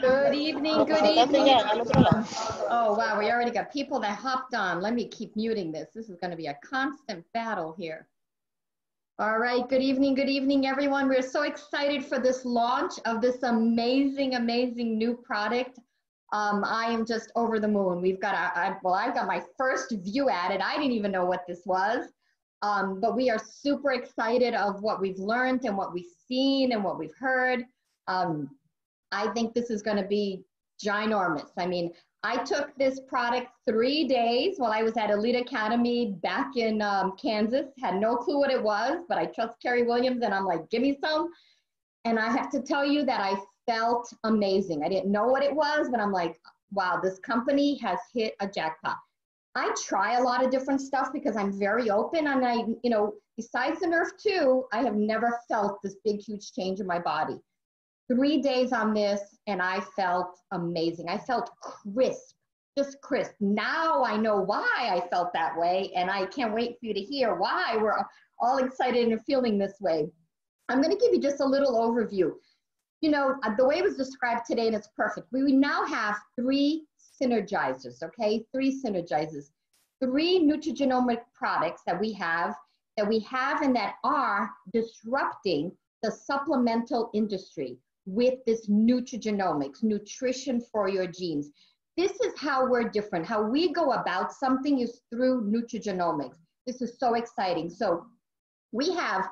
Good evening, good evening. Oh, wow, we already got people that hopped on. Let me keep muting this. This is going to be a constant battle here. All right, good evening, good evening, everyone. We're so excited for this launch of this amazing, amazing new product. Um, I am just over the moon. We've got, a, I, well, I've got my first view at it. I didn't even know what this was. Um, but we are super excited of what we've learned and what we've seen and what we've heard. Um, I think this is going to be ginormous. I mean, I took this product three days while I was at Elite Academy back in um, Kansas. Had no clue what it was, but I trust Carrie Williams, and I'm like, give me some. And I have to tell you that I felt amazing. I didn't know what it was, but I'm like, wow, this company has hit a jackpot. I try a lot of different stuff because I'm very open and I, you know, besides the Nerf 2, I have never felt this big, huge change in my body. Three days on this and I felt amazing. I felt crisp, just crisp. Now I know why I felt that way and I can't wait for you to hear why we're all excited and feeling this way. I'm going to give you just a little overview. You know, uh, the way it was described today, and it's perfect. We now have three synergizers, okay? Three synergizers. Three nutrigenomic products that we have, that we have and that are disrupting the supplemental industry with this nutrigenomics, nutrition for your genes. This is how we're different. How we go about something is through nutrigenomics. This is so exciting. So we have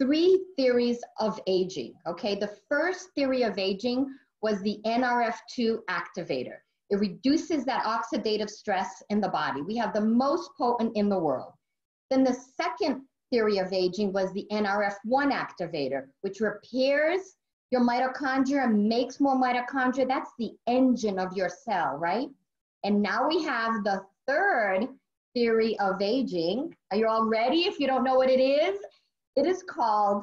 three theories of aging, okay? The first theory of aging was the NRF2 activator. It reduces that oxidative stress in the body. We have the most potent in the world. Then the second theory of aging was the NRF1 activator, which repairs your mitochondria makes more mitochondria. That's the engine of your cell, right? And now we have the third theory of aging. Are you all ready? If you don't know what it is, it is called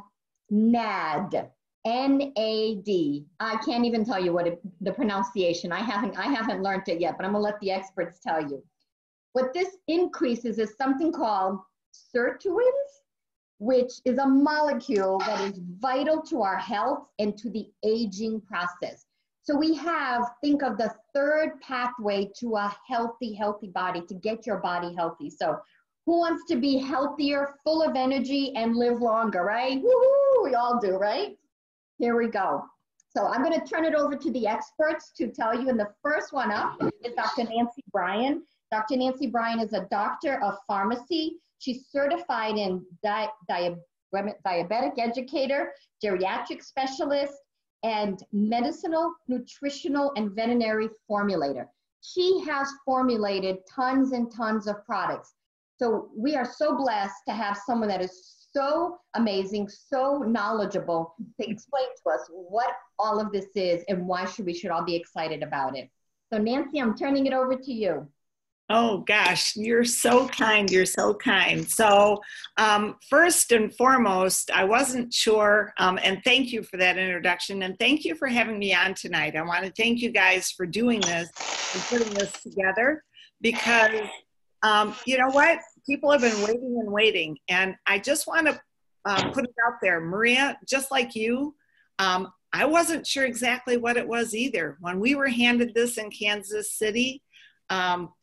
NAD. N-A-D. I can't even tell you what it, the pronunciation. I haven't I haven't learned it yet, but I'm gonna let the experts tell you. What this increases is something called sirtuins, which is a molecule that is vital to our health and to the aging process. So we have, think of the third pathway to a healthy, healthy body to get your body healthy. So who wants to be healthier, full of energy, and live longer, right? Woohoo! We all do, right? Here we go. So I'm going to turn it over to the experts to tell you. And the first one up is Dr. Nancy Bryant. Dr. Nancy Bryant is a doctor of pharmacy. She's certified in di di diabetic educator, geriatric specialist, and medicinal, nutritional, and veterinary formulator. She has formulated tons and tons of products. So we are so blessed to have someone that is so amazing, so knowledgeable to explain to us what all of this is and why should we should all be excited about it. So Nancy, I'm turning it over to you. Oh gosh, you're so kind. You're so kind. So, um, first and foremost, I wasn't sure, um, and thank you for that introduction, and thank you for having me on tonight. I want to thank you guys for doing this and putting this together because, um, you know what? people have been waiting and waiting. And I just want to um, put it out there, Maria, just like you, um, I wasn't sure exactly what it was either. When we were handed this in Kansas City, um,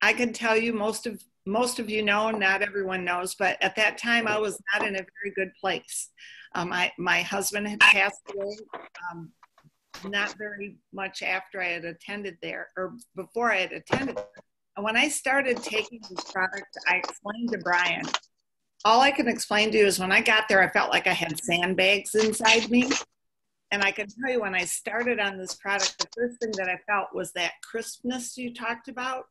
I can tell you most of most of you know, not everyone knows, but at that time I was not in a very good place. Um, I, my husband had passed away um, not very much after I had attended there, or before I had attended. And when I started taking this product, I explained to Brian, all I can explain to you is when I got there, I felt like I had sandbags inside me. And I can tell you when I started on this product, the first thing that I felt was that crispness you talked about.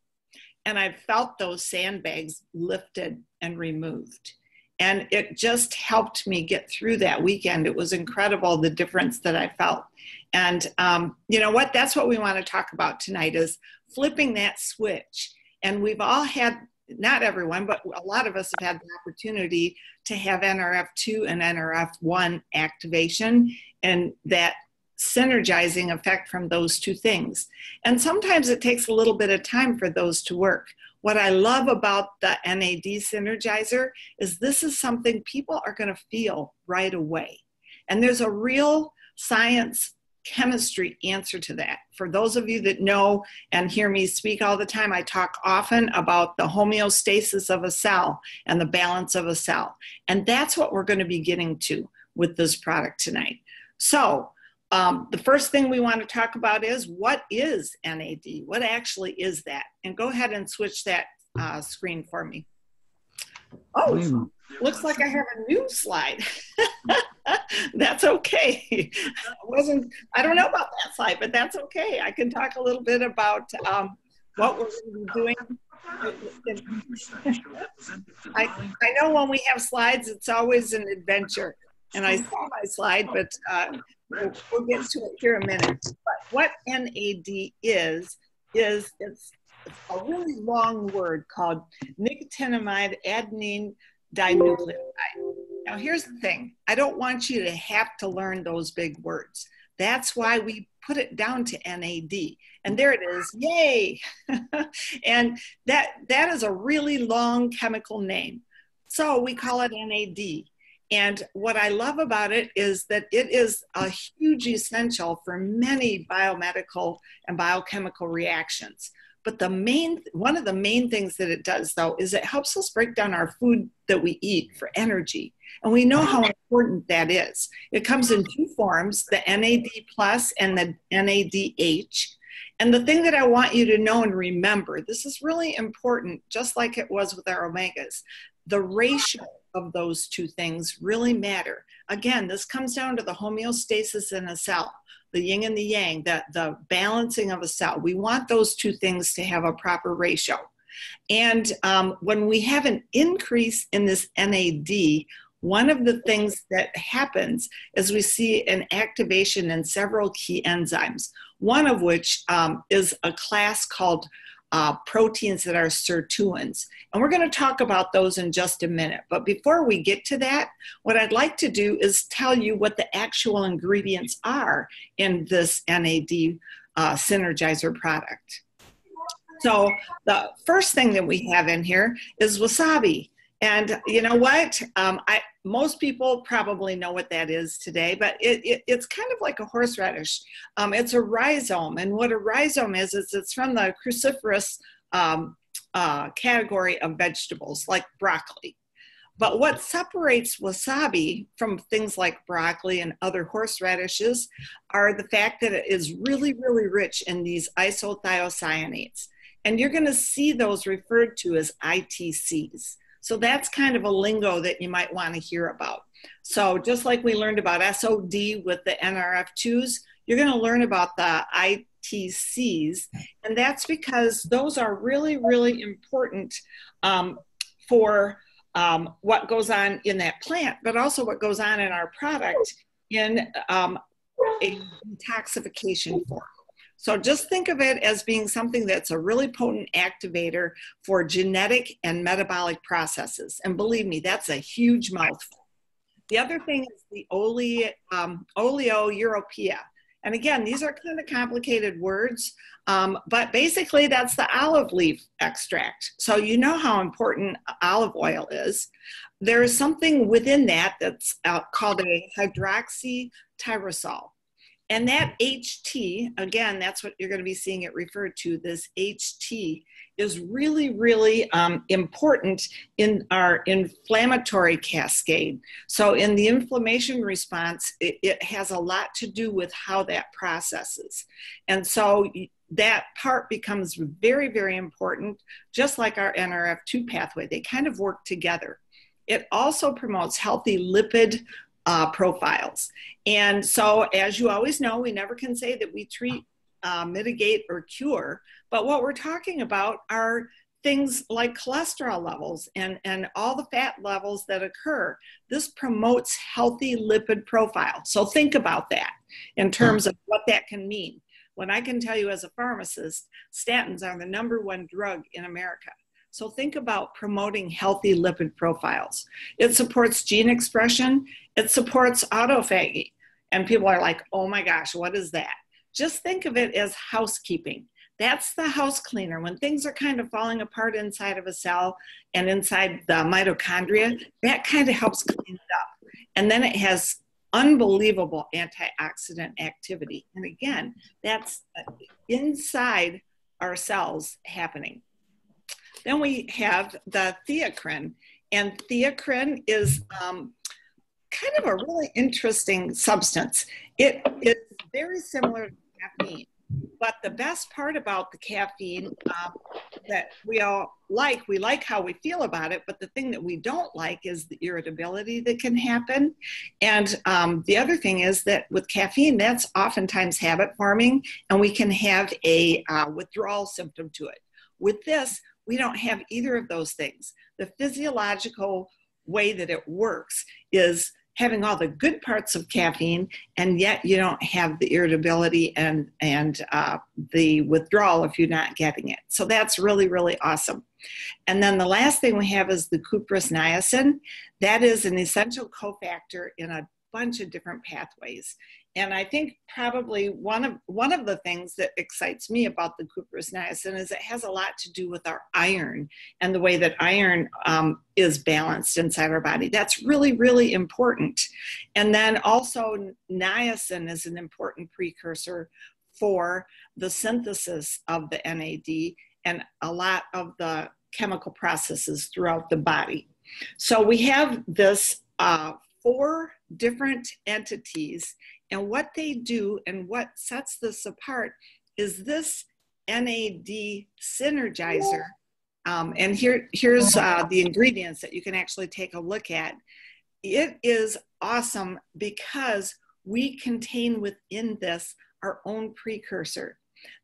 And I felt those sandbags lifted and removed. And it just helped me get through that weekend. It was incredible the difference that I felt. And um, you know what? That's what we want to talk about tonight is flipping that switch and we've all had, not everyone, but a lot of us have had the opportunity to have NRF2 and NRF1 activation and that synergizing effect from those two things. And sometimes it takes a little bit of time for those to work. What I love about the NAD synergizer is this is something people are going to feel right away. And there's a real science chemistry answer to that. For those of you that know and hear me speak all the time, I talk often about the homeostasis of a cell and the balance of a cell. And that's what we're going to be getting to with this product tonight. So, um, the first thing we want to talk about is what is NAD? What actually is that? And go ahead and switch that uh, screen for me. Oh, looks like I have a new slide. that's okay. I wasn't, I don't know about that slide, but that's okay. I can talk a little bit about um, what we're going to be doing. I, I know when we have slides, it's always an adventure. And I saw my slide, but uh, we'll, get to it here in a minute. But what NAD is, is it's a really long word called nicotinamide adenine dinucleotide. Now, here's the thing I don't want you to have to learn those big words. That's why we put it down to NAD. And there it is. Yay! and that that is a really long chemical name. So we call it NAD. And what I love about it is that it is a huge essential for many biomedical and biochemical reactions. But the main, one of the main things that it does though is it helps us break down our food that we eat for energy. And we know how important that is. It comes in two forms, the NAD plus and the NADH. And the thing that I want you to know and remember, this is really important, just like it was with our omegas, the ratio of those two things really matter. Again, this comes down to the homeostasis in a cell the yin and the yang, the, the balancing of a cell. We want those two things to have a proper ratio. And um, when we have an increase in this NAD, one of the things that happens is we see an activation in several key enzymes, one of which um, is a class called uh, proteins that are sirtuins. And we're going to talk about those in just a minute. But before we get to that, what I'd like to do is tell you what the actual ingredients are in this NAD uh, Synergizer product. So the first thing that we have in here is wasabi. And you know what? Um, I most people probably know what that is today, but it, it, it's kind of like a horseradish. Um, it's a rhizome, and what a rhizome is is it's from the cruciferous um, uh, category of vegetables, like broccoli. But what separates wasabi from things like broccoli and other horseradishes are the fact that it is really, really rich in these isothiocyanates. And you're going to see those referred to as ITCs. So that's kind of a lingo that you might want to hear about. So just like we learned about SOD with the NRF2s, you're going to learn about the ITCs. And that's because those are really, really important um, for um, what goes on in that plant, but also what goes on in our product in um, a detoxification form. So just think of it as being something that's a really potent activator for genetic and metabolic processes. And believe me, that's a huge mouthful. The other thing is the ole, um. And again, these are kind of complicated words, um, but basically that's the olive leaf extract. So you know how important olive oil is. There is something within that that's uh, called a hydroxytyrosol. And that HT, again, that's what you're going to be seeing it referred to, this HT is really, really um, important in our inflammatory cascade. So, in the inflammation response, it, it, has a lot to do with how that processes. And so, that part becomes very, very important, just like our NRF2 pathway. They kind of work together. It also promotes healthy lipid uh, profiles. And so, as you always know, we never can say that we treat, uh, mitigate, or cure, but what we're talking about are things like cholesterol levels and, and all the fat levels that occur. This promotes healthy lipid profile. So, think about that in terms of what that can mean. When I can tell you as a pharmacist, statins are the number one drug in America. So think about promoting healthy lipid profiles. It supports gene expression, it supports autophagy. And people are like, oh my gosh, what is that? Just think of it as housekeeping. That's the house cleaner. When things are kind of falling apart inside of a cell and inside the mitochondria, that kind of helps clean it up. And then it has unbelievable antioxidant activity. And again, that's uh, inside our cells happening. Then we have the theacrine, and theacrine is um, kind of a really interesting substance. It is very similar to caffeine. But the best part about the caffeine uh, that we all like, we like how we feel about it, but the thing that we don't like is the irritability that can happen. And um, the other thing is that with caffeine, that's oftentimes habit forming, and we can have a uh, withdrawal symptom to it. With this, we don't have either of those things. The physiological way that it works is having all the good parts of caffeine, and yet you don't have the irritability and and uh, the withdrawal if you're not getting it. So that's really really awesome. And then the last thing we have is the cuprous niacin. That is an essential cofactor in a bunch of different pathways and I think probably one of one of the things that excites me about the cuprous niacin is it has a lot to do with our iron and the way that iron um, is balanced inside our body. That's really really important. And then also niacin is an important precursor for the synthesis of the NAD and a lot of the chemical processes throughout the body. So we have this uh, four different entities and what they do and what sets this apart is this NAD synergizer. Um, and here, here's uh, the ingredients that you can actually take a look at. It is awesome because we contain within this our own precursor.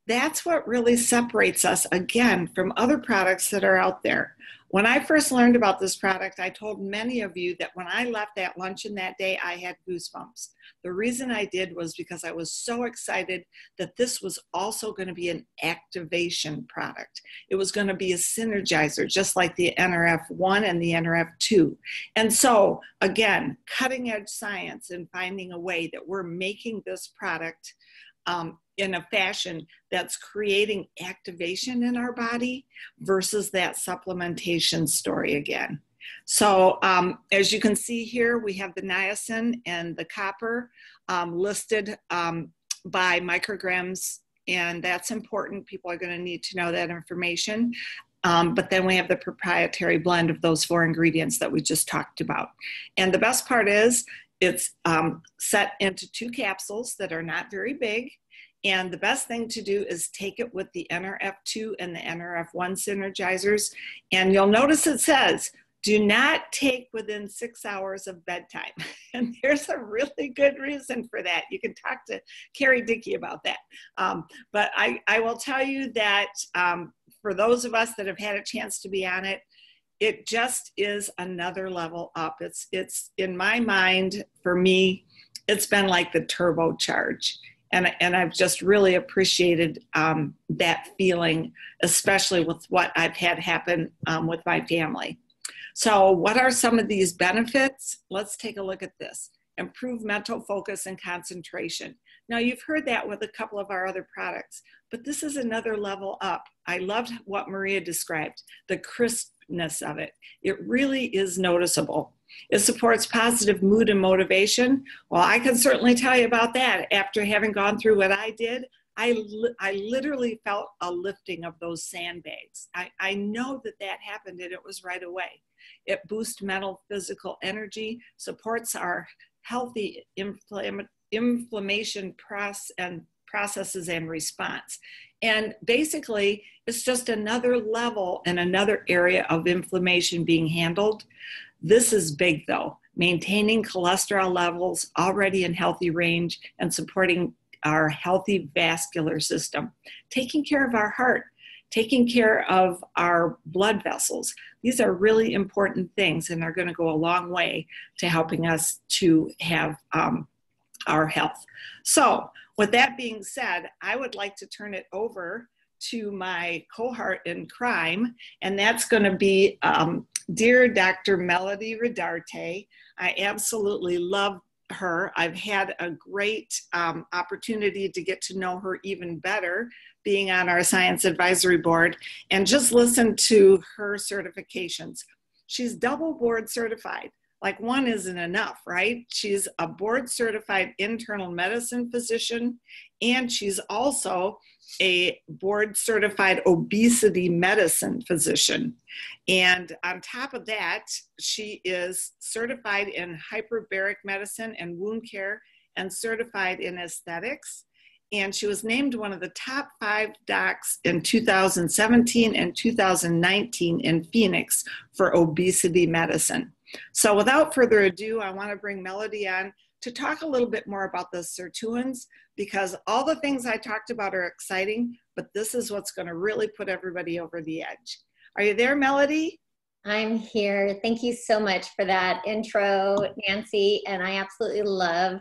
That's what really separates us again from other products that are out there. When I first learned about this product, I told many of you that when I left that luncheon that day, I had goosebumps. The reason I did was because I was so excited that this was also going to be an activation product. It was going to be a synergizer, just like the NRF1 and the NRF2. And so, again, cutting edge science and finding a way that we're making this product um, in a fashion that's creating activation in our body versus that supplementation story again. So um, as you can see here, we have the niacin and the copper um, listed um, by micrograms, and that's important. People are going to need to know that information. Um, but then we have the proprietary blend of those four ingredients that we just talked about. And the best part is it's um, set into two capsules that are not very big and the best thing to do is take it with the NRF2 and the NRF1 synergizers. And you'll notice it says, do not take within six hours of bedtime. And there's a really good reason for that. You can talk to Carrie Dickey about that. Um, but I, I will tell you that um, for those of us that have had a chance to be on it, it just is another level up. It's, it's in my mind, for me, it's been like the turbocharge and and I've just really appreciated um, that feeling, especially with what I've had happen um, with my family. So, what are some of these benefits? Let's take a look at this. Improve mental focus and concentration. Now, you've heard that with a couple of our other products, but this is another level up. I loved what Maria described the crispness of it. It really is noticeable. It supports positive mood and motivation. Well, I can certainly tell you about that. After having gone through what I did, I, li- I literally felt a lifting of those sandbags. I, I know that that happened and it was right away. It boosts mental, physical energy, supports our healthy inflamm- inflammation process and processes and response. And basically, it's just another level and another area of inflammation being handled. This is big though, maintaining cholesterol levels already in healthy range and supporting our healthy vascular system, taking care of our heart, taking care of our blood vessels. These are really important things and they're going to go a long way to helping us to have um, our health. So, with that being said, I would like to turn it over to my cohort in crime, and that's going to be um, Dear Dr. Melody Rodarte. I absolutely love her. I've had a great um, opportunity to get to know her even better being on our science advisory board and just listen to her certifications. She's double board certified. Like one isn't enough, right? She's a board certified internal medicine physician, and she's also a board certified obesity medicine physician. And on top of that, she is certified in hyperbaric medicine and wound care and certified in aesthetics. And she was named one of the top five docs in 2017 and 2019 in Phoenix for obesity medicine. So without further ado, I want to bring Melody on to talk a little bit more about the sirtuins because all the things I talked about are exciting, but this is what's going to really put everybody over the edge. Are you there, Melody? I'm here. Thank you so much for that intro, Nancy. And I absolutely love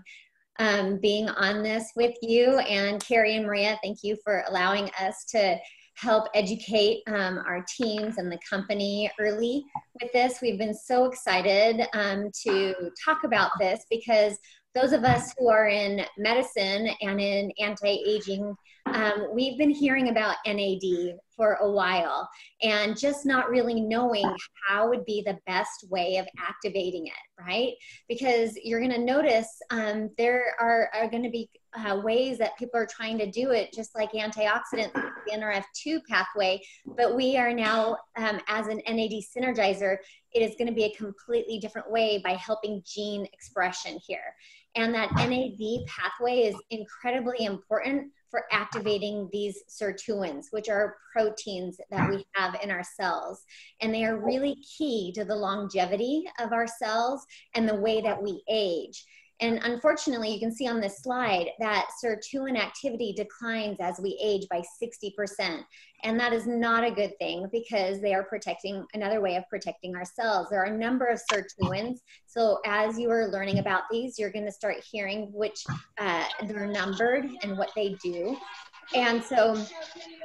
um, being on this with you. And Carrie and Maria, thank you for allowing us to help educate um, our teams and the company early with this. We've been so excited um, to talk about this because those of us who are in medicine and in anti-aging, um, we've been hearing about NAD for a while and just not really knowing how would be the best way of activating it, right? Because you're going to notice um, there are, are going to be uh, ways that people are trying to do it, just like antioxidants, the NRF2 pathway. But we are now, um, as an NAD synergizer, it is going to be a completely different way by helping gene expression here. And that NAD pathway is incredibly important for activating these sirtuins, which are proteins that we have in our cells. And they are really key to the longevity of our cells and the way that we age. And unfortunately, you can see on this slide that sirtuin activity declines as we age by 60%. And that is not a good thing because they are protecting another way of protecting our cells. There are a number of sirtuins. So as you are learning about these, you're going to start hearing which uh, they're numbered and what they do. And so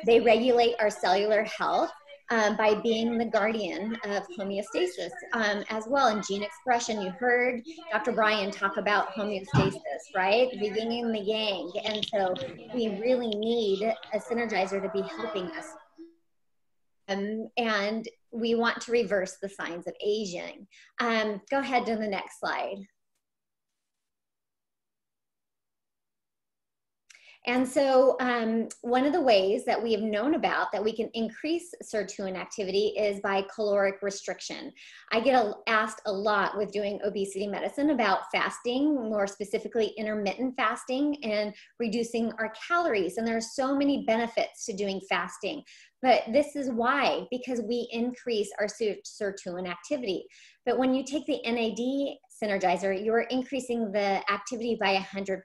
they regulate our cellular health um, by being the guardian of homeostasis um, as well. In gene expression, you heard Dr. Bryant talk about homeostasis, right? The yin and the yang. And so we really need a synergizer to be helping us. Um, and we want to reverse the signs of aging. Um, go ahead to the next slide. And so, um, one of the ways that we have known about that we can increase sirtuin activity is by caloric restriction. I get a, asked a lot with doing obesity medicine about fasting, more specifically intermittent fasting and reducing our calories. And there are so many benefits to doing fasting. But this is why, because we increase our sirtuin activity. But when you take the NAD synergizer, you are increasing the activity by 100%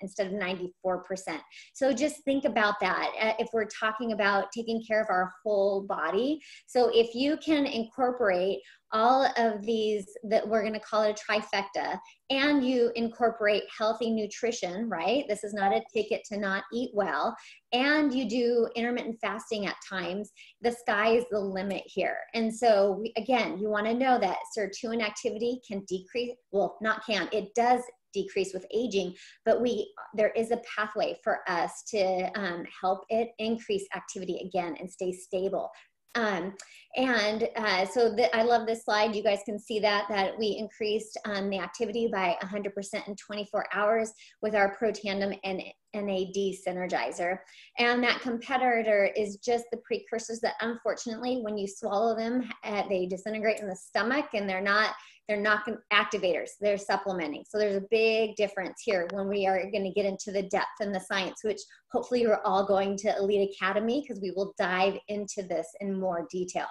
instead of 94%. So just think about that uh, if we're talking about taking care of our whole body. So if you can incorporate all of these that we're going to call it a trifecta and you incorporate healthy nutrition right? This is not a ticket to not eat well and you do intermittent fasting at times. The sky is the limit here. And so we, again you want to know that sirtuin activity can decrease well not can it does decrease with aging but we there is a pathway for us to um, help it increase activity again and stay stable um, and uh, so the, I love this slide. You guys can see that, that we increased um, the activity by 100% in 24 hours with our Protandim and NAD synergizer. And that competitor is just the precursors that unfortunately, when you swallow them, uh, they disintegrate in the stomach and they're not they're not activators, they're supplementing. So there's a big difference here when we are going to get into the depth and the science, which hopefully you're all going to Elite Academy because we will dive into this in more detail.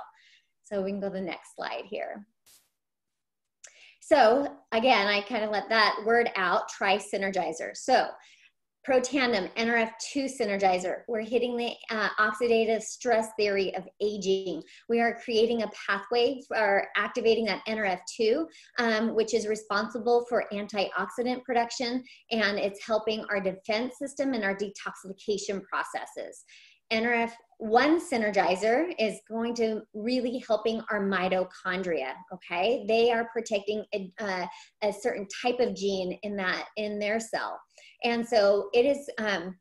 So we can go to the next slide here. So again, I kind of let that word out, Tri synergizer. So Protandim, NRF2 synergizer. We're hitting the uh, oxidative stress theory of aging. We are creating a pathway for activating that NRF2, um, which is responsible for antioxidant production, and it's helping our defense system and our detoxification processes. NRF1 synergizer is going to really helping our mitochondria, okay? They are protecting a, a certain type of gene in that, in their cell. And so it is um,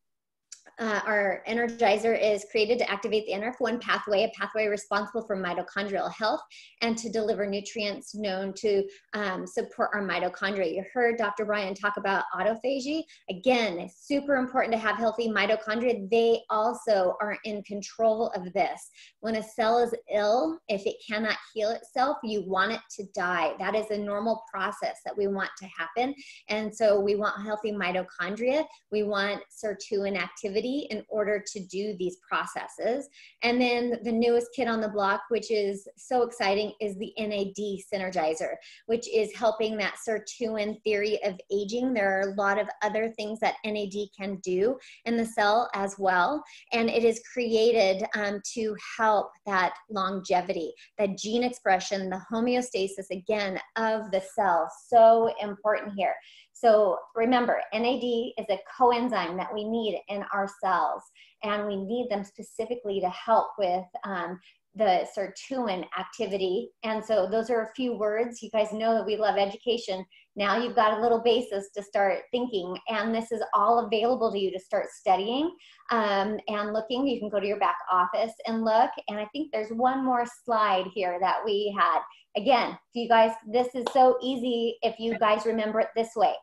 uh, our energizer is created to activate the NRF1 pathway, a pathway responsible for mitochondrial health and to deliver nutrients known to um, support our mitochondria. You heard Dr. Bryant talk about autophagy. Again, it's super important to have healthy mitochondria. They also are in control of this. When a cell is ill, if it cannot heal itself, you want it to die. That is a normal process that we want to happen. And so we want healthy mitochondria. We want sirtuin activity in order to do these processes. And then the newest kid on the block, which is so exciting, is the NAD synergizer, which is helping that sirtuin theory of aging. There are a lot of other things that NAD can do in the cell as well. And it is created um, to help that longevity, that gene expression, the homeostasis again of the cell. So important here. So remember, NAD is a coenzyme that we need in our cells, and we need them specifically to help with um, the sirtuin activity. And so those are a few words. You guys know that we love education. Now you've got a little basis to start thinking, and this is all available to you to start studying um, and looking. You can go to your back office and look. And I think there's one more slide here that we had. Again, do you guys, this is so easy if you guys remember it this way.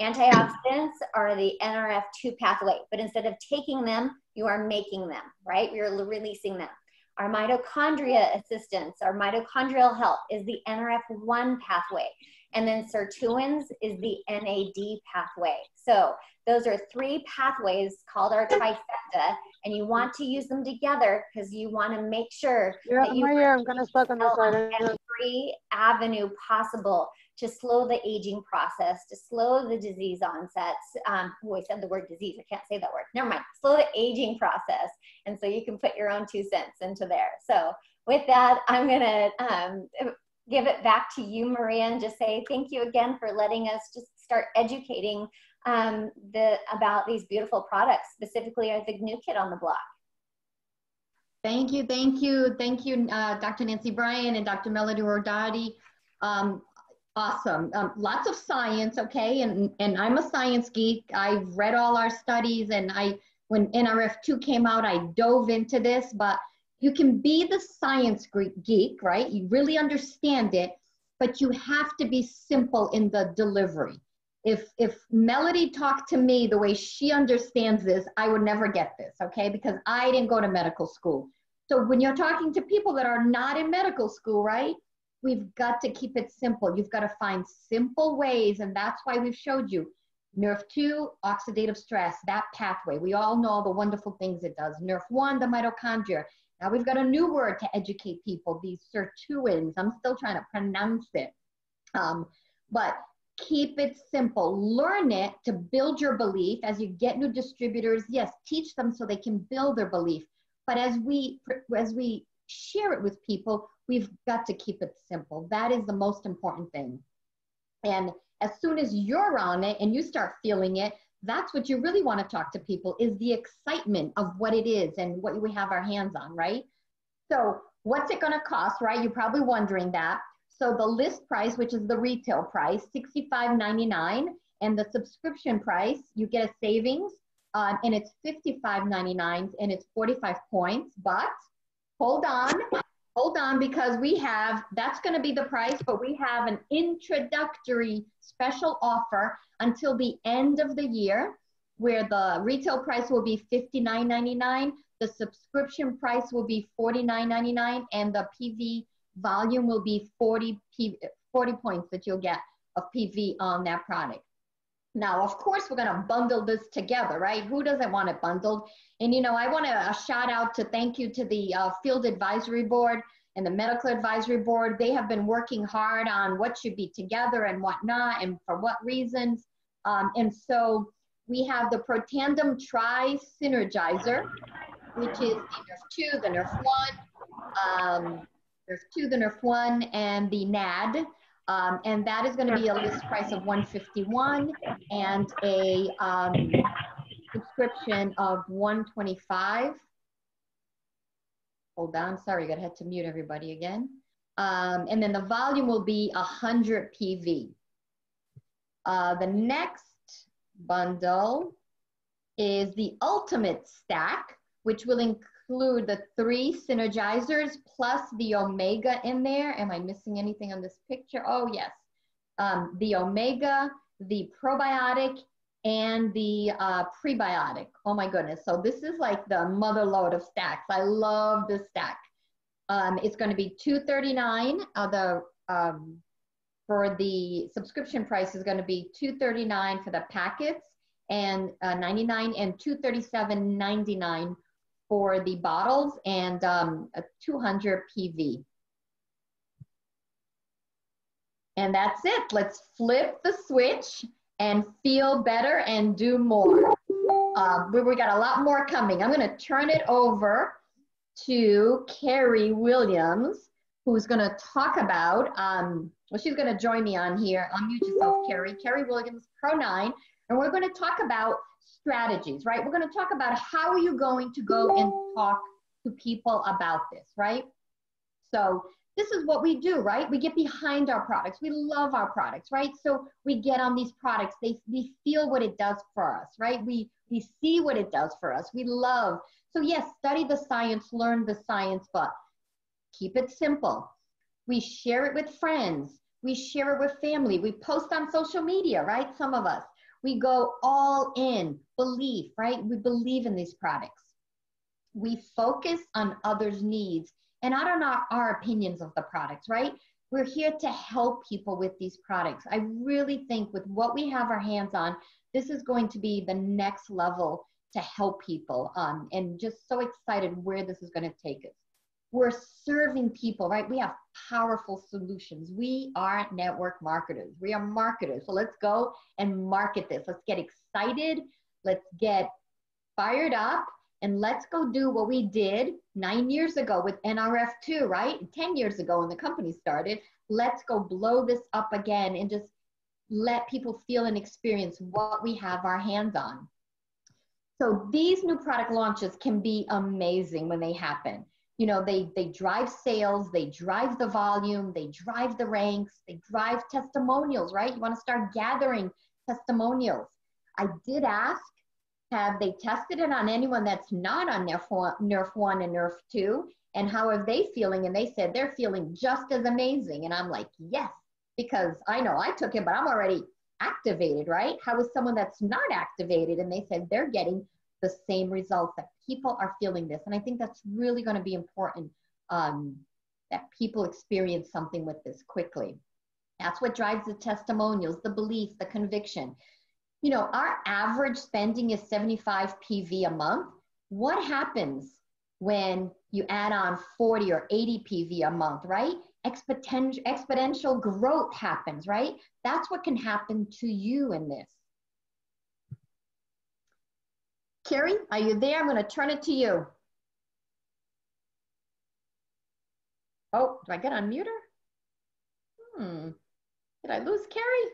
Antioxidants are the NRF2 pathway, but instead of taking them, you are making them, right? You're releasing them. Our mitochondria assistance, our mitochondrial health is the NRF1 pathway. And then sirtuins is the NAD pathway. So those are three pathways called our trifecta, and you want to use them together because you want to make sure yeah, that you I'm gonna start on every avenue possible to slow the aging process, to slow the disease onsets. Um, oh, I said the word disease. I can't say that word. Never mind. Slow the aging process. And so you can put your own two cents into there. So with that, I'm going to um, give it back to you, Maria, and just say thank you again for letting us just start educating um, the, about these beautiful products, specifically our the new kid on the block. Thank you, thank you, thank you, uh, Dr. Nancy Bryant and Dr. Melody Rodarte. Um, awesome, um, lots of science, okay, and, and I'm a science geek. I've read all our studies and I, when NRF2 came out, I dove into this, but you can be the science geek, right? You really understand it, but you have to be simple in the delivery. If, if Melody talked to me the way she understands this, I would never get this, okay? Because I didn't go to medical school. So when you're talking to people that are not in medical school, right? We've got to keep it simple. You've got to find simple ways, and that's why we've showed you NRF2, oxidative stress, that pathway. We all know all the wonderful things it does. NRF1, the mitochondria. Now we've got a new word to educate people, these sirtuins. I'm still trying to pronounce it. Um, but keep it simple. Learn it to build your belief. As you get new distributors, yes, teach them so they can build their belief. But as we as we share it with people, we've got to keep it simple. That is the most important thing. And as soon as you're on it and you start feeling it, that's what you really want to talk to people is the excitement of what it is and what we have our hands on, right? So what's it going to cost, right? You're probably wondering that. So the list price, which is the retail price, $65.99, and the subscription price, you get a savings, um, and it's $55.99, and it's 45 points. But hold on, hold on, because we have that's going to be the price, but we have an introductory special offer until the end of the year where the retail price will be $59.99, the subscription price will be $49.99, and the PV volume will be 40, P, 40 points that you'll get of PV on that product. Now, of course, we're going to bundle this together, right? Who doesn't want it bundled? And, you know, I want to shout out to thank you to the uh, Field Advisory Board and the Medical Advisory Board. They have been working hard on what should be together and what not, and for what reasons. Um, and so we have the Protandim Tri Synergizer, which is the Nerf 2, the Nerf 1, um, Nerf 2, the Nerf 1, and the NAD. Um, and that is going to be a list price of 151 and a um, subscription of 125 Hold on, sorry, I had to mute everybody again. Um, and then the volume will be 100 PV. Uh, the next bundle is the ultimate stack, which will include the three synergizers plus the omega in there. Am I missing anything on this picture? Oh, yes. Um, the omega, the probiotic, and the uh, prebiotic. Oh my goodness. So this is like the mother load of stacks. I love this stack. Um, it's going to be 239 uh, the um, for the subscription price is going to be 239 for the packets and uh, 99 and 237.99 for the bottles and um, a 200 PV. And that's it. Let's flip the switch and feel better and do more. Uh, we, we got a lot more coming. I'm going to turn it over to Carrie Williams, who's going to talk about, um, well, she's going to join me on here. Unmute yourself, Carrie. Carrie Williams, Pro9. And we're going to talk about strategies, right? We're going to talk about how are you going to go and talk to people about this, right? So this is what we do, right? We get behind our products. We love our products, right? So we get on these products. They, we feel what it does for us, right? We, we see what it does for us. We love. So yes, study the science, learn the science, but keep it simple. We share it with friends. We share it with family. We post on social media, right? Some of us. We go all in, belief, right? We believe in these products. We focus on others' needs and not on our, our opinions of the products, right? We're here to help people with these products. I really think with what we have our hands on, this is going to be the next level to help people. Um, and just so excited where this is going to take us. We're serving people, right? We have powerful solutions. We are network marketers. We are marketers. So let's go and market this. Let's get excited. Let's get fired up and let's go do what we did nine years ago with NRF2, right? 10 years ago when the company started. Let's go blow this up again and just let people feel and experience what we have our hands on. So these new product launches can be amazing when they happen. You know, they, they drive sales, they drive the volume, they drive the ranks, they drive testimonials, right? You want to start gathering testimonials. I did ask have they tested it on anyone that's not on Nerf 1, Nerf 1 and Nerf 2? And how are they feeling? And they said they're feeling just as amazing. And I'm like, yes, because I know I took it, but I'm already activated, right? How is someone that's not activated? And they said they're getting the same results, that people are feeling this. And I think that's really going to be important um, that people experience something with this quickly. That's what drives the testimonials, the belief, the conviction you know, our average spending is 75 PV a month. What happens when you add on 40 or 80 PV a month, right? Exponential, exponential growth happens, right? That's what can happen to you in this. Carrie, are you there? I'm going to turn it to you. Oh, do I get unmute her? Hmm. Did I lose Carrie?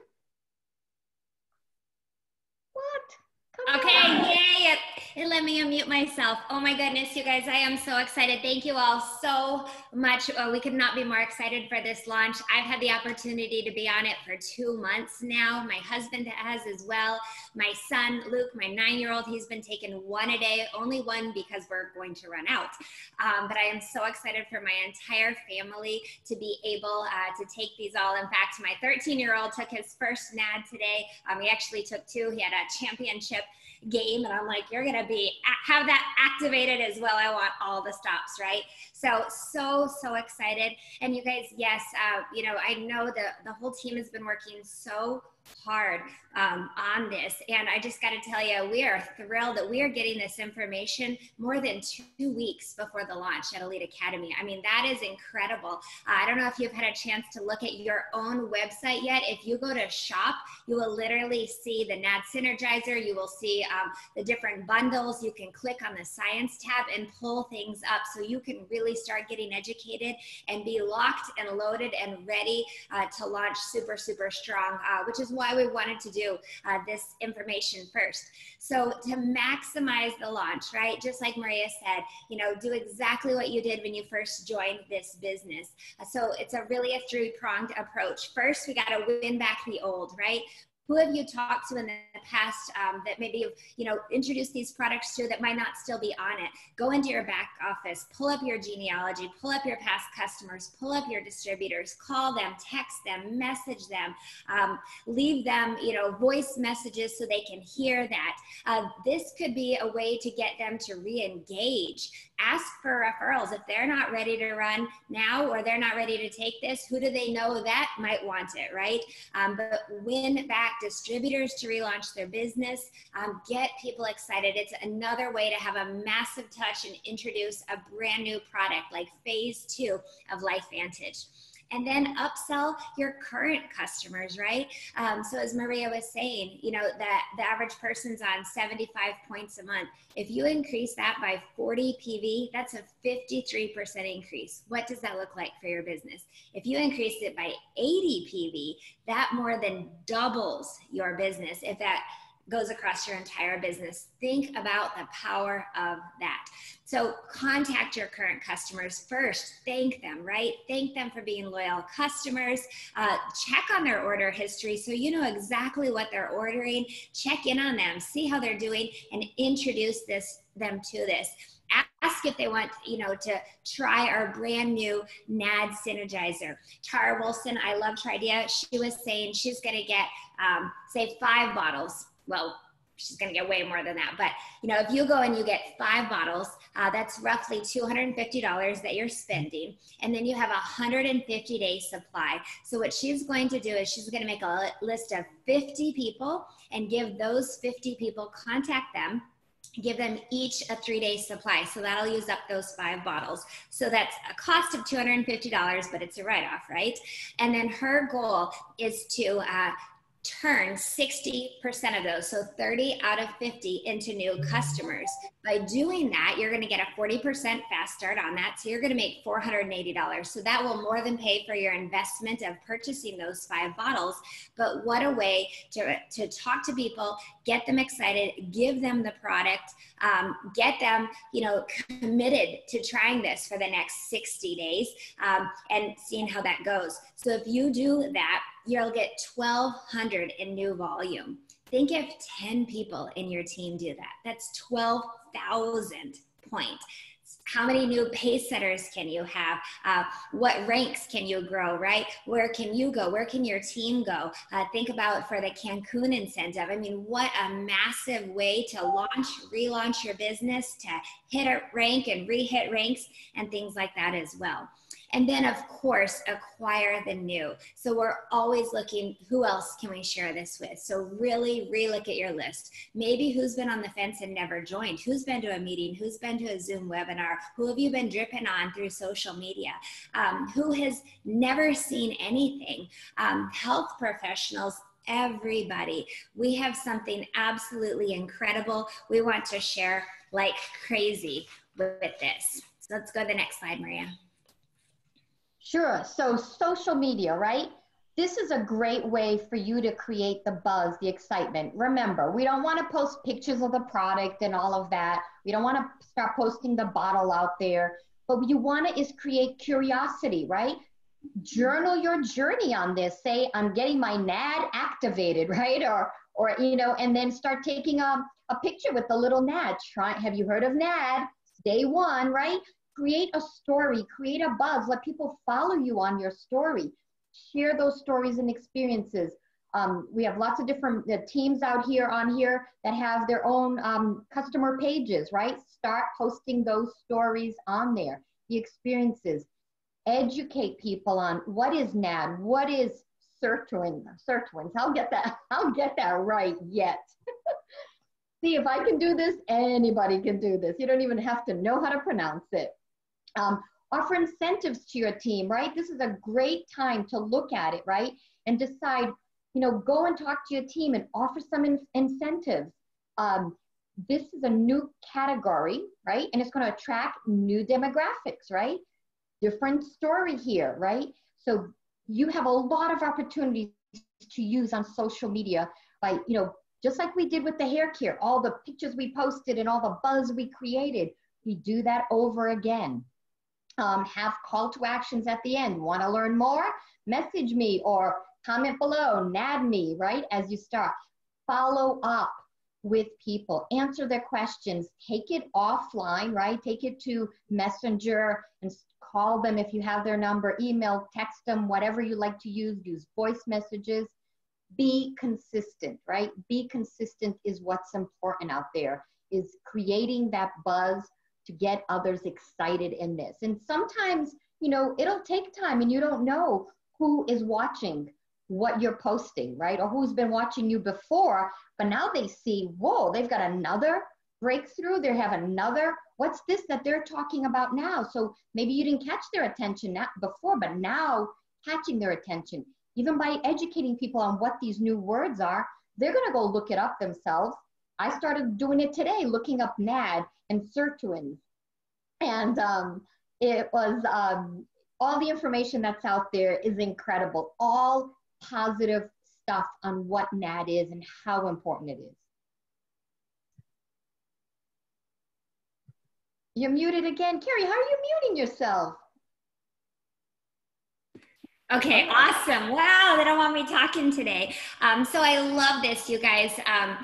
Okay, yay. It, let me unmute myself. Oh my goodness, you guys, I am so excited. Thank you all so much. Uh, we could not be more excited for this launch. I've had the opportunity to be on it for two months now. My husband has as well. My son, Luke, my nine year old, he's been taking one a day, only one because we're going to run out. Um, but I am so excited for my entire family to be able uh, to take these all. In fact, my 13 year old took his first NAD today. Um, he actually took two, he had a championship game and i'm like you're gonna be have that activated as well. I want all the stops right? So so so excited. And you guys yes uh, you know i know the the whole team has been working so hard um, on this. And I just got to tell you, we are thrilled that we are getting this information more than two weeks before the launch at Elite Academy. I mean, that is incredible. Uh, I don't know if you've had a chance to look at your own website yet. If you go to shop, you will literally see the NAD Synergizer. You will see um, the different bundles. You can click on the science tab and pull things up so you can really start getting educated and be locked and loaded and ready uh, to launch super, super strong, uh, which is why we wanted to do uh, this information first. So to maximize the launch, right? Just like Maria said, you know, do exactly what you did when you first joined this business. So it's a really a three pronged approach. First, we got to win back the old, right? Who have you talked to in the past um, that maybe you've, you know, introduced these products to that might not still be on it? Go into your back office, pull up your genealogy, pull up your past customers, pull up your distributors, call them, text them, message them, um, leave them, you know, voice messages so they can hear that. Uh, this could be a way to get them to re-engage ask for referrals. If they're not ready to run now or they're not ready to take this, who do they know that might want it, right? Um, but win back distributors to relaunch their business, um, get people excited. It's another way to have a massive touch and introduce a brand new product like phase two of LifeVantage and then upsell your current customers, right? Um, so as Maria was saying, you know, that the average person's on 75 points a month. If you increase that by 40 PV, that's a 53% increase. What does that look like for your business? If you increase it by 80 PV, that more than doubles your business. If that goes across your entire business. Think about the power of that. So contact your current customers first. Thank them, right? Thank them for being loyal customers. Uh, check on their order history so you know exactly what they're ordering. Check in on them, see how they're doing, and introduce this them to this ask if they want you know to try our brand new nad synergizer tara wilson i love tridia she was saying she's going to get um, say five bottles well, she's going to get way more than that. But you know, if you go and you get five bottles, uh, that's roughly $250 that you're spending, and then you have a 150 day supply. So what she's going to do is she's going to make a list of 50 people and give those 50 people contact them. Give them each a three day supply. So that'll use up those five bottles. So that's a cost of $250, but it's a write off, right? And then her goal is to uh, turn 60% of those, so 30 out of 50 into new customers. By doing that, you're going to get a 40% fast start on that. So you're going to make $480. So that will more than pay for your investment of purchasing those five bottles. But what a way to, to talk to people, get them excited, give them the product, um, get them, you know, committed to trying this for the next 60 days um, and seeing how that goes. So if you do that, you'll get 1200 in new volume. Think if 10 people in your team do that. That's 12,000 points how many new pace setters can you have? Uh, what ranks can you grow right? Where can you go? Where can your team go? Uh, think about for the cancun incentive. I mean what a massive way to launch relaunch your business to hit a rank and re-hit ranks and things like that as well and then, of course, acquire the new. So we're always looking, who else can we share this with? So really relook at your list. Maybe who's been on the fence and never joined? Who's been to a meeting? Who's been to a Zoom webinar? Who have you been dripping on through social media? Um, who has never seen anything? Um, health professionals, everybody. We have something absolutely incredible we want to share like crazy with this. So let's go to the next slide, Maria. Sure. So social media, right? This is a great way for you to create the buzz, the excitement. Remember, we don't want to post pictures of the product and all of that. We don't want to start posting the bottle out there. But what you want to is create curiosity, right? Journal your journey on this. Say, I'm getting my NAD activated, right? Or, or you know, and then start taking a, a picture with the little NAD. Try, have you heard of NAD? Day one, right? Create a story, create a buzz, let people follow you on your story. Share those stories and experiences. Um, we have lots of different uh, teams out here on here that have their own um, customer pages, right? Start posting those stories on there, the experiences. Educate people on what is NAD, what is sirtuin, sirtuins. I'll get that, I'll get that right yet. See, if I can do this, anybody can do this. You don't even have to know how to pronounce it. Um, offer incentives to your team, right? This is a great time to look at it, right? And decide, you know, go and talk to your team and offer some in- incentives. Um, this is a new category, right? And it's going to attract new demographics, right? Different story here, right? So you have a lot of opportunities to use on social media by, you know, just like we did with the hair care, all the pictures we posted and all the buzz we created, we do that over again um, have call to actions at the end. Want to learn more? Message me or comment below, nad me, right? As you start, follow up with people, answer their questions, take it offline, right? Take it to Messenger and call them if you have their number, email, text them, whatever you like to use, use voice messages. Be consistent, right? Be consistent is what's important out there, is creating that buzz to get others excited in this. And sometimes, you know, it'll take time and you don't know who is watching what you're posting, right? Or who's been watching you before, but now they see, whoa, they've got another breakthrough. They have another, what's this that they're talking about now? So maybe you didn't catch their attention before, but now catching their attention, even by educating people on what these new words are, they're going to go look it up themselves. I started doing it today, looking up NAD and sirtuins. And um, it was um, all the information that's out there is incredible. All positive stuff on what NAD is and how important it is. You're muted again. Carrie, how are you muting yourself? Okay, awesome. Wow, they don't want me talking today. Um, so I love this, you guys. Um,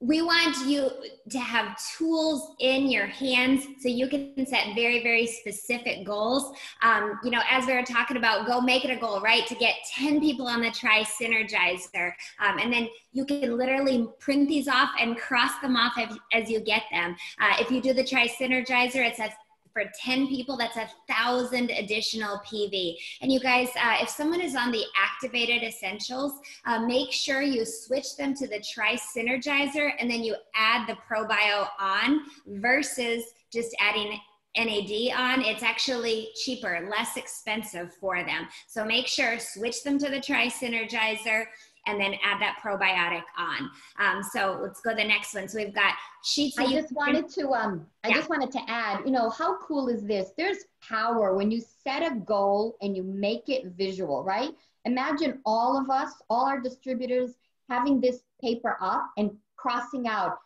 we want you to have tools in your hands so you can set very very specific goals. Um, you know as we were talking about go make it a goal right? To get 10 people on the Tri Synergizer um, and then you can literally print these off and cross them off as, you get them. Uh, if you do the Tri Synergizer it's a for 10 people, that's a thousand additional PV. And you guys, uh, if someone is on the activated essentials, uh, make sure you switch them to the Tri Synergizer and then you add the ProBio on versus just adding NAD on, it's actually cheaper, less expensive for them. So make sure, switch them to the Tri Synergizer and then add that probiotic on. Um, so let's go to the next one. So we've got sheets. I just wanted to, um, I yeah. just wanted to add, you know, how cool is this? There's power when you set a goal and you make it visual, right? Imagine all of us, all our distributors having this paper up and crossing out.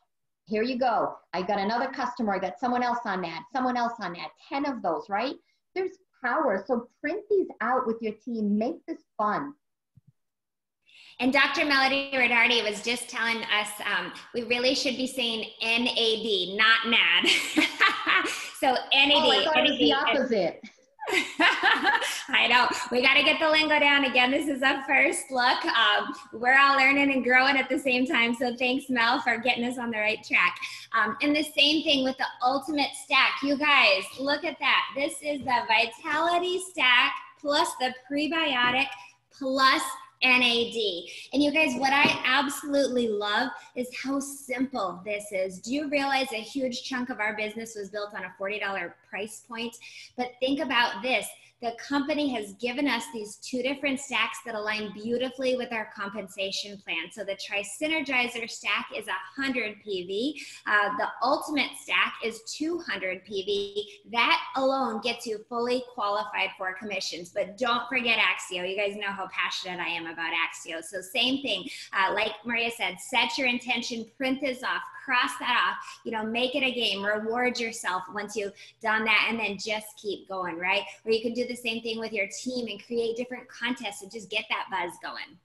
Here you go. I got another customer. I got someone else on that, someone else on that, 10 of those, right? There's power. So print these out with your team. Make this fun. And Dr. Melody Rodarte was just telling us um, we really should be saying NAD, not NAD. so NAD. Oh, I thought it was the opposite. I know. We got to get the lingo down again. This is a first look. Um, we're all learning and growing at the same time. So thanks, Mel, for getting us on the right track. Um, and the same thing with the ultimate stack. You guys, look at that. This is the Vitality Stack plus the prebiotic plus NAD. And you guys, what I absolutely love is how simple this is. Do you realize a huge chunk of our business was built on a $40 price point? But think about this the company has given us these two different stacks that align beautifully with our compensation plan. So the Tri-Synergizer stack is 100 PV. Uh, the Ultimate stack is 200 PV. That alone gets you fully qualified for commissions. But don't forget Axio. You guys know how passionate I am about Axio. So same thing. Uh, like Maria said, set your intention, print this off, cross that off, you know, make it a game, reward yourself once you've done that, and then just keep going, right? Or you can do the same thing with your team and create different contests and just get that buzz going.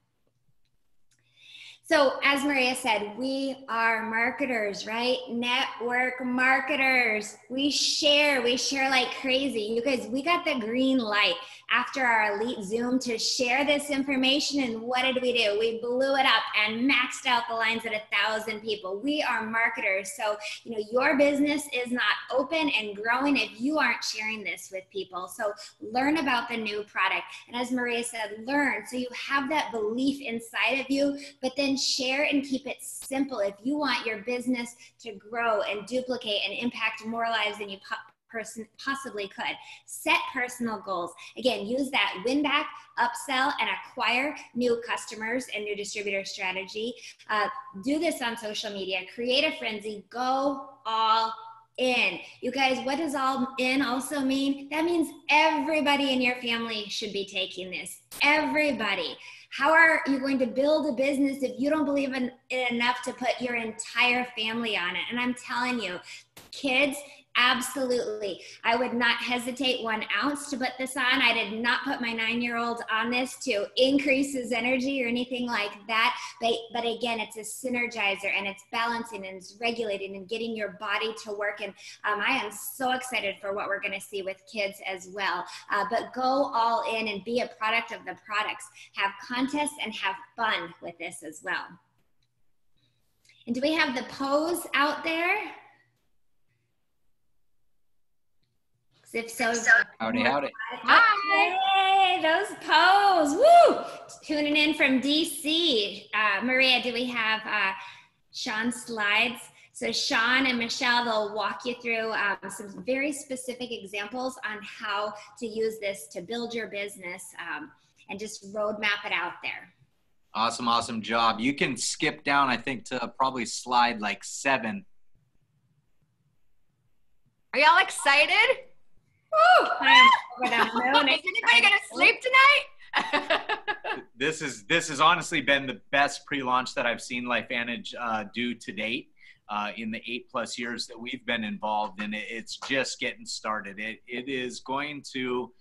So, as Maria said, we are marketers, right? Network marketers. We share, we share like crazy. You guys, we got the green light after our elite Zoom to share this information. And what did we do? We blew it up and maxed out the lines at a thousand people. We are marketers. So, you know, your business is not open and growing if you aren't sharing this with people. So, learn about the new product. And as Maria said, learn so you have that belief inside of you, but then share and keep it simple. If you want your business to grow and duplicate and impact more lives than you person possibly could. Set personal goals. Again, use that win back, upsell, and acquire new customers and new distributor strategy. Uh, do this on social media. Create a frenzy. Go all in. You guys, what does all in also mean? That means everybody in your family should be taking this. Everybody. How are you going to build a business if you don't believe in it enough to put your entire family on it? And I'm telling you, kids Absolutely. I would not hesitate one ounce to put this on. I did not put my nine year old on this to increase his energy or anything like that. But, but again, it's a synergizer and it's balancing and it's regulating and getting your body to work. And um, I am so excited for what we're going to see with kids as well. Uh, but go all in and be a product of the products. Have contests and have fun with this as well. And do we have the pose out there? If so, howdy, howdy. Hi. Hey, those poles. Woo! Tuning in from DC. Uh, Maria, do we have uh, Sean's slides? So Sean and Michelle, they'll walk you through um, some very specific examples on how to use this to build your business um, and just roadmap it out there. Awesome, awesome job. You can skip down, I think, to probably slide like seven. Are y'all excited? Woo! I am Is anybody gonna sleep tonight? this is this has honestly been the best pre-launch that I've seen LifeVantage uh, do to date. Uh, in the eight plus years that we've been involved in it, it's just getting started. It it is going to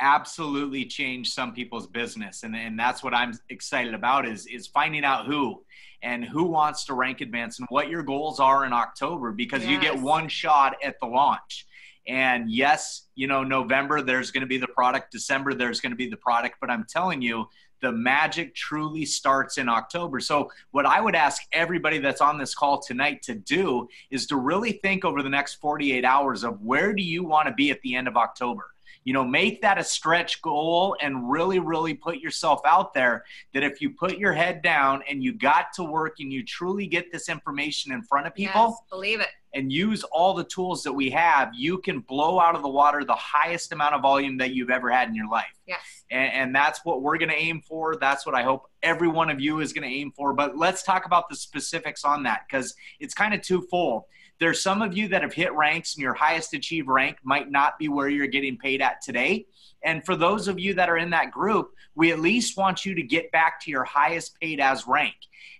absolutely change some people's business and, and that's what i'm excited about is is finding out who and who wants to rank advance and what your goals are in october because yes. you get one shot at the launch and yes, you know, November, there's going to be the product. December, there's going to be the product. But I'm telling you, the magic truly starts in October. So, what I would ask everybody that's on this call tonight to do is to really think over the next 48 hours of where do you want to be at the end of October? you know make that a stretch goal and really really put yourself out there that if you put your head down and you got to work and you truly get this information in front of people yes, believe it and use all the tools that we have you can blow out of the water the highest amount of volume that you've ever had in your life. Yes. And, and that's what we're going to aim for. That's what i hope every one of you is going to aim for. But let's talk about the specifics on that because it's kind of twofold there's some of you that have hit ranks and your highest achieved rank might not be where you're getting paid at today. And for those of you that are in that group, we at least want you to get back to your highest paid as rank.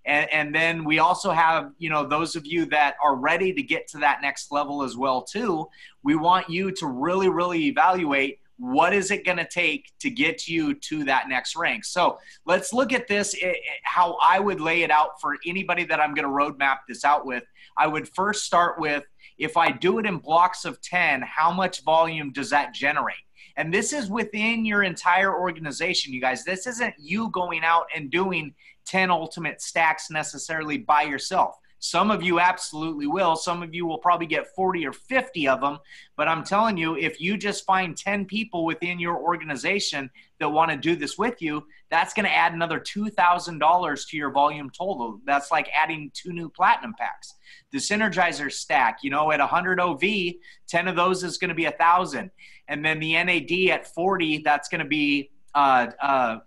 And, and, then we also have, you know, those of you that are ready to get to that next level as well too. We want you to really, really evaluate what is it going to take to get you to that next rank. So let's look at this eh, eh, how I would lay it out for anybody that I'm going to roadmap this out with. I would first start with if I do it in blocks of 10, how much volume does that generate? And this is within your entire organization, you guys. This isn't you going out and doing 10 ultimate stacks necessarily by yourself. Some of you absolutely will. Some of you will probably get 40 or 50 of them. But I'm telling you, if you just find 10 people within your organization that want to do this with you, that's going to add another $2,000 to your volume total. That's like adding two new platinum packs. The Synergizer stack, you know, at 100 OV, 10 of those is going to be a 1,000. And then the NAD at 40, that's going to be uh, uh,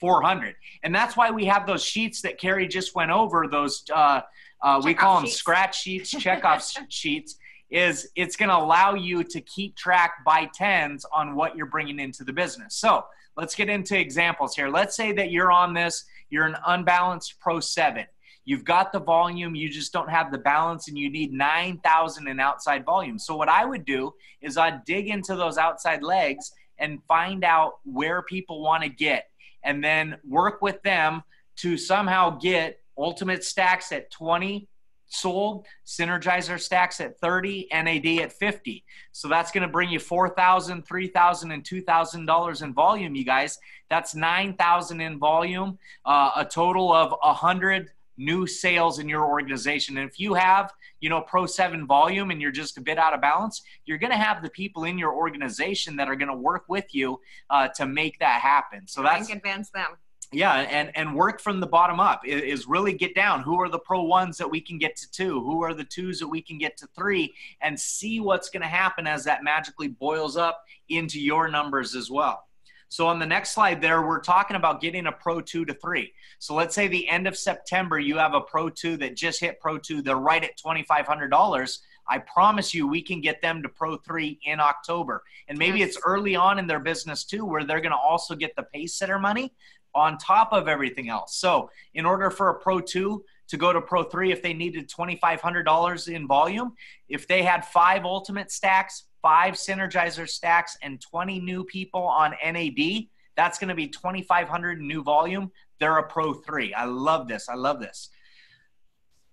400. And that's why we have those sheets that Carrie just went over, those uh, uh, we call them sheets. scratch sheets, checkoff sheets. Is it's going to allow you to keep track by tens on what you're bringing into the business. So let's get into examples here. Let's say that you're on this, you're an unbalanced Pro 7. You've got the volume, you just don't have the balance, and you need 9,000 in outside volume. So, what I would do is I'd dig into those outside legs and find out where people want to get, and then work with them to somehow get Ultimate stacks at 20 sold, Synergizer stacks at 30, NAD at 50. So that's going to bring you 4,000, 3,000 and $2,000 in volume, you guys. That's 9,000 in volume, uh, a total of 100 new sales in your organization. And if you have, you know, Pro 7 volume and you're just a bit out of balance, you're going to have the people in your organization that are going to work with you uh, to make that happen. So that's advance them yeah and and work from the bottom up is really get down. Who are the pro ones that we can get to two? Who are the twos that we can get to three? And see what's going to happen as that magically boils up into your numbers as well. So on the next slide there we're talking about getting a pro 2 to 3 so let's say the end of september you have a pro 2 that just hit pro 2 they're right at $2500 I promise you, we can get them to Pro 3 in October. And maybe yes. it's early on in their business too, where they're going to also get the pace setter money on top of everything else. So, in order for a Pro 2 to go to Pro 3 if they needed $2,500 in volume. If they had five ultimate stacks, five synergizer stacks, and 20 new people on NAD, that's going to be 2,500 new volume. They're a Pro 3. I love this. I love this.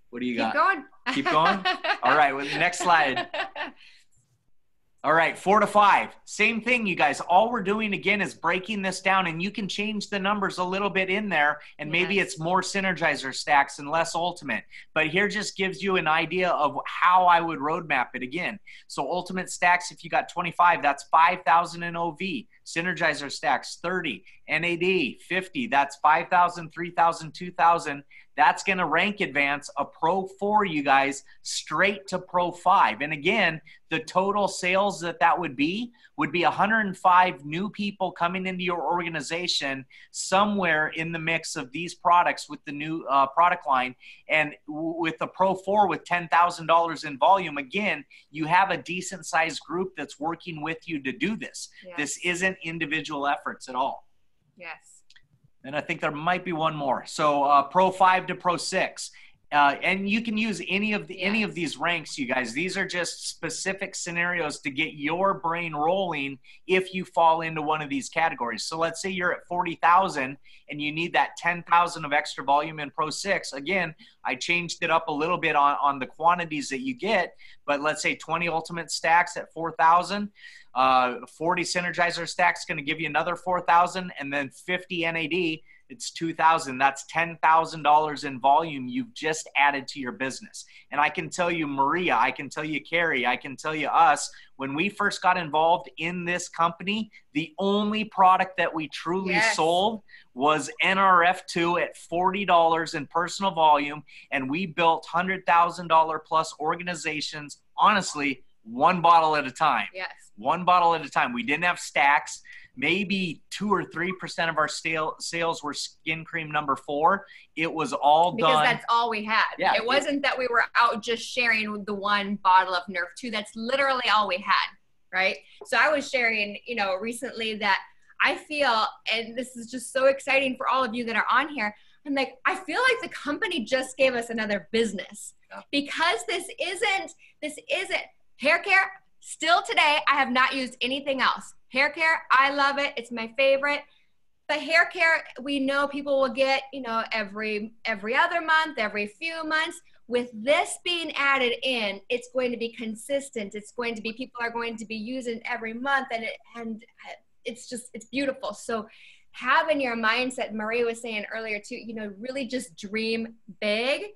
What do you Keep got? Keep going. Keep going? All right, well, next slide. All right, four to five. Same thing, you guys. All we're doing again is breaking this down, and you can change the numbers a little bit in there, and maybe Yes. it's more synergizer stacks and less ultimate. But here just gives you an idea of how I would roadmap it again. So ultimate stacks, if you got 25, that's 5,000 in OV. Synergizer stacks, 30. NAD, 50. That's 5,000, 3,000, 2,000 that's going to rank advance a pro 4 you guys straight to pro 5 and again the total sales that that would be would be 105 new people coming into your organization somewhere in the mix of these products with the new uh, product line and w- with the pro 4 with $10000 in volume again you have a decent sized group that's working with you to do this Yes. this isn't individual efforts at all Yes. and I think there might be one more. So uh, Pro Five to Pro Six, uh, and you can use any of the any of these ranks, you guys. These are just specific scenarios to get your brain rolling if you fall into one of these categories. So let's say you're at forty thousand and you need that ten thousand of extra volume in Pro Six. Again, I changed it up a little bit on on the quantities that you get, but let's say twenty ultimate stacks at four thousand. Uh, 40 Synergizer stacks going to give you another 4,000, and then 50 NAD, it's 2,000. That's $10,000 in volume you've just added to your business. And I can tell you, Maria, I can tell you, Carrie, I can tell you, us, when we first got involved in this company, the only product that we truly Yes. sold was NRF2 at $40 in personal volume, and we built $100,000 plus organizations, honestly, one bottle at a time Yes. one bottle at a time. We didn't have stacks. Maybe two or three percent of our sale, sales were skin cream number four. It was all done. Because done. that's all we had. Yeah. It wasn't that we were out just sharing the one bottle of Nerf 2. That's literally all we had. Right. So I was sharing, you know, recently that I feel, and this is just so exciting for all of you that are on here. I'm like, I feel like the company just gave us another business Yeah. because this isn't, this isn't hair care. Still today, I have not used anything else. Hair care, I love it. It's my favorite. But hair care, we know people will get, you know, every every other month, every few months. With this being added in, it's going to be consistent. It's going to be people are going to be using every month, and it and it's just it's beautiful. So having your mindset, Maria was saying earlier too, you know, really just dream big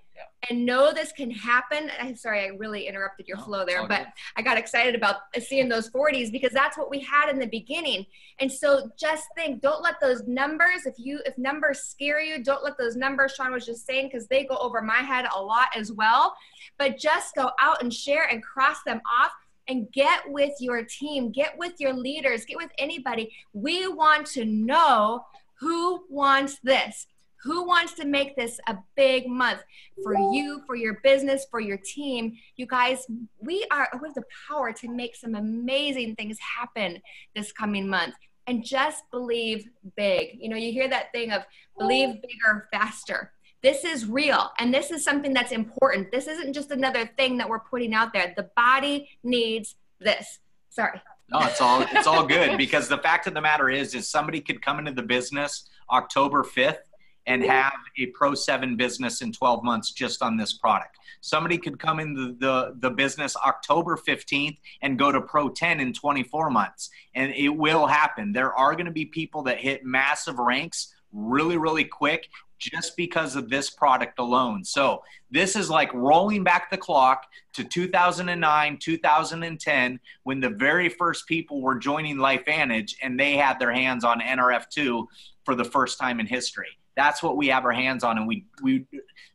and know this can happen. I'm sorry, I really interrupted your No, flow there, but good. I got excited about seeing those 40s because that's what we had in the beginning. And so just think, don't let those numbers, if you if numbers scare you, don't let those numbers Sean was just saying because they go over my head a lot as well. But just go out and share and cross them off and get with your team, get with your leaders, get with anybody. We want to know who wants this. Who wants to make this a big month for you, for your business, for your team? You guys, we are we have the power to make some amazing things happen this coming month. And just believe big. You know, you hear that thing of believe bigger, faster. This is real, and this is something that's important. This isn't just another thing that we're putting out there. The body needs this. Sorry. No, it's all it's all good because the fact of the matter is, is somebody could come into the business October fifth and have a Pro Seven business in twelve months just on this product. Somebody could come into the the business October fifteenth and go to Pro Ten in twenty four months, and it will happen. There are going to be people that hit massive ranks really, really quick just because of this product alone. So this is like rolling back the clock to 2009, 2010, when the very first people were joining LifeVantage and they had their hands on NRF2 for the first time in history. That's what we have our hands on, and we we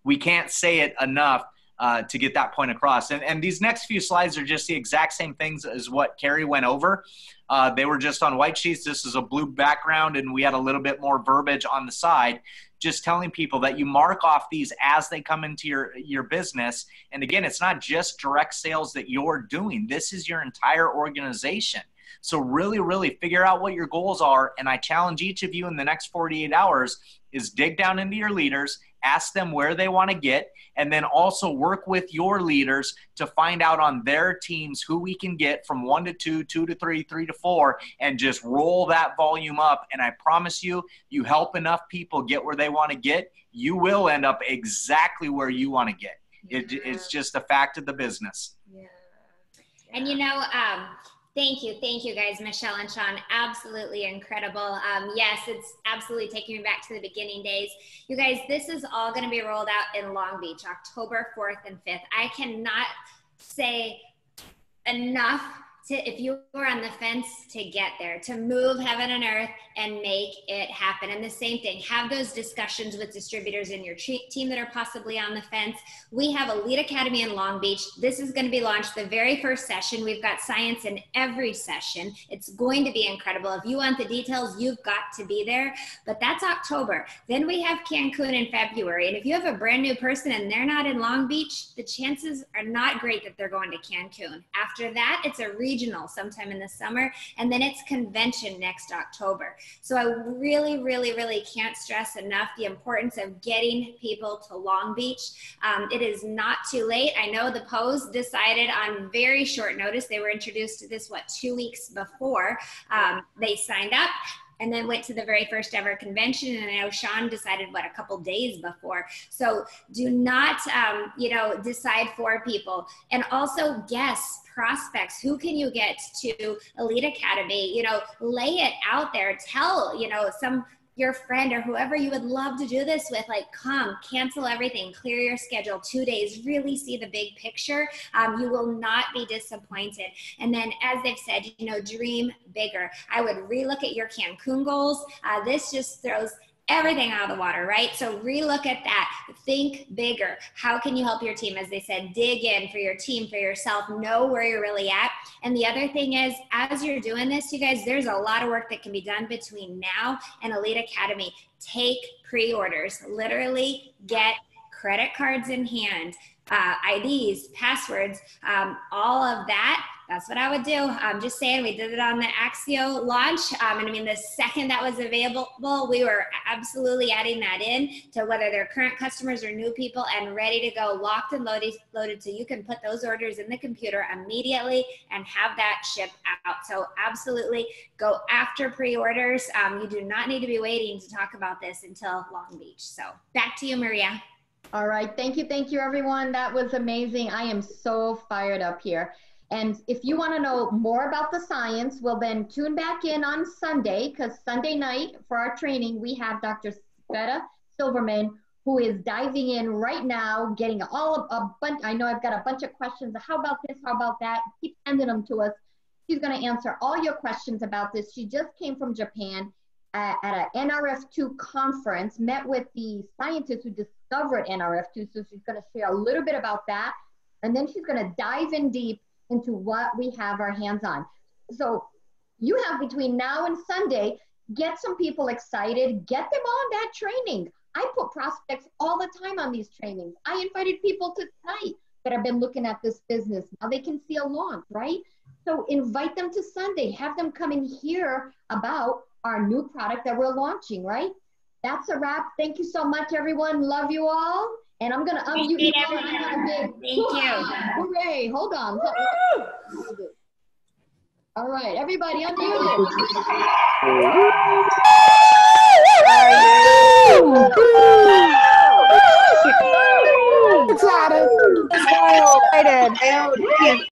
we can't say it enough uh, to get that point across. And, and these next few slides are just the exact same things as what Carrie went over. Uh, they were just on white sheets. This is a blue background, and we had a little bit more verbiage on the side, just telling people that you mark off these as they come into your your business. And again, it's not just direct sales that you're doing. This is your entire organization. So really, really figure out what your goals are. And I challenge each of you in the next 48 hours is dig down into your leaders ask them where they want to get, and then also work with your leaders to find out on their teams who we can get from one to two, two to three, three to four, and just roll that volume up. And I promise you, you help enough people get where they want to get, you will end up exactly where you want to get. It, it's just a fact of the business. Yeah. And you know, um, thank you, thank you guys, Michelle and Sean. Absolutely incredible. Um, yes, it's absolutely taking me back to the beginning days. You guys, this is all going to be rolled out in Long Beach, October 4th and 5th. I cannot say enough to if you were on the fence to get there to move heaven and earth and make it happen. And the same thing have those discussions with distributors in your team that are possibly on the fence. We have elite academy in long beach. This is going to be launched the very first session. We've got science in every session. It's going to be incredible. If you want the details you've got to be there. But that's october. Then we have cancun in february. And if you have a brand new person and they're not in long beach the chances are not great that they're going to cancun. After that it's a regional sometime in the summer, and then it's convention next October. So I really, really, really can't stress enough the importance of getting people to Long Beach. Um, it is not too late. I know the Pose decided on very short notice. They were introduced to this, what, two weeks before um, they signed up and then went to the very first ever convention. And I know Sean decided what a couple days before. So do not, um, you know, decide for people, and also guess prospects. Who can you get to Elite Academy? You know, lay it out there. Tell you know some your friend or whoever you would love to do this with, like, come, cancel everything, clear your schedule, two days, really see the big picture. Um, you will not be disappointed. And then, as they've said, you know, dream bigger. I would relook at your Cancun goals. Uh, this just throws everything out of the water, right? So relook at that. Think bigger. How can you help your team? As they said, dig in for your team, for yourself, know where you're really at. And the other thing is, as you're doing this, you guys, there's a lot of work that can be done between now and Elite Academy. Take pre orders, literally get credit cards in hand, uh, IDs, passwords, um, all of that that's what I would do. I'm just saying, we did it on the Axio launch. Um, and I mean, the second that was available, we were absolutely adding that in to whether they're current customers or new people and ready to go, locked and loaded, loaded. So you can put those orders in the computer immediately and have that ship out. So absolutely go after pre-orders. Um, you do not need to be waiting to talk about this until Long Beach. So back to you, Maria. All right. Thank you. Thank you, everyone. That was amazing. I am so fired up here. And if you want to know more about the science, well, then tune back in on Sunday because Sunday night for our training, we have Dr. Sveta Silverman who is diving in right now, getting all of a bunch. I know I've got a bunch of questions. How about this? How about that? Keep sending them to us. She's going to answer all your questions about this. She just came from Japan at, at an NRF2 conference, met with the scientists who discovered NRF2. So she's going to share a little bit about that. And then she's going to dive in deep into what we have our hands on. So you have between now and Sunday, get some people excited, get them on that training. I put prospects all the time on these trainings. I invited people to tonight that have been looking at this business. Now they can see a launch, right? So invite them to Sunday, have them come and hear about our new product that we're launching, right? That's a wrap. Thank you so much, everyone. Love you all. And I'm gonna unmute you. Thank you. Hooray! Hold on. All right, everybody, unmute Excited. Excited.